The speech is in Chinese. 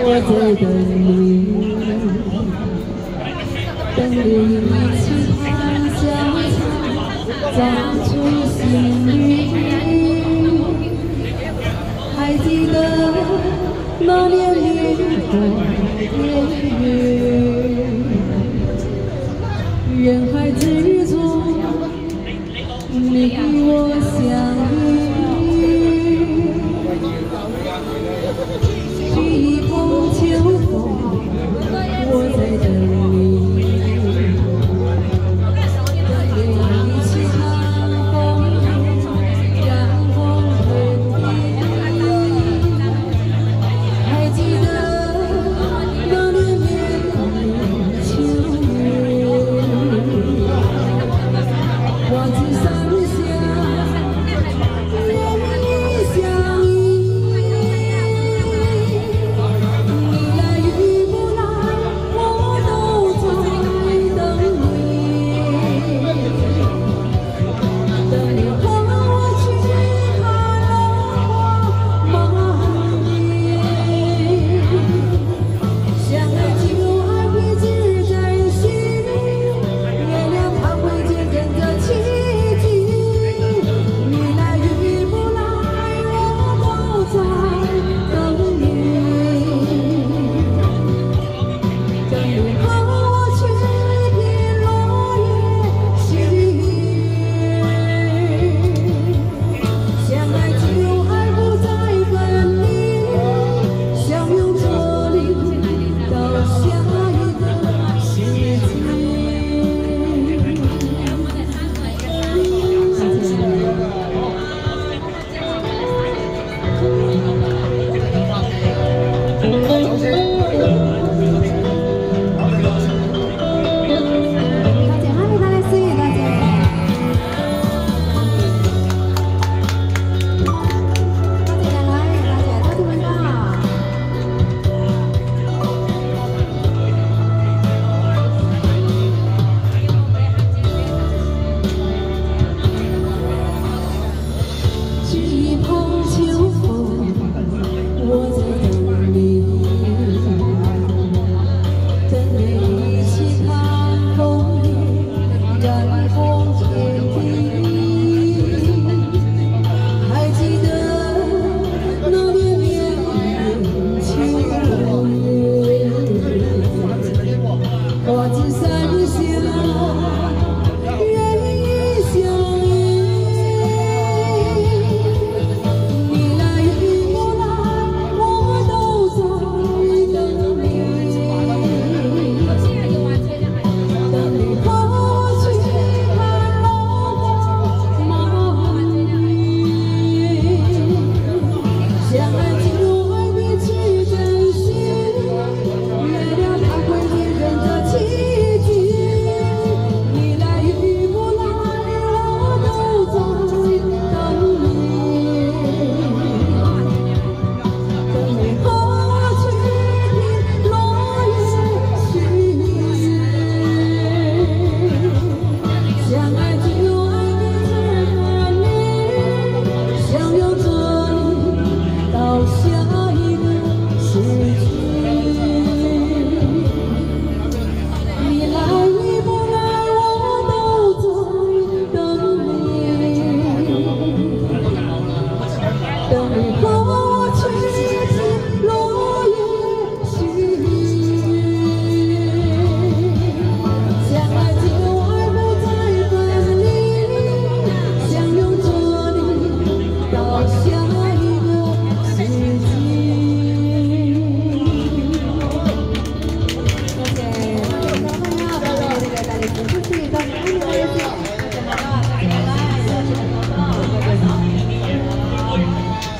我在等你，等你一起谈笑，走出心里。还记得那年烈火炎月，我只想。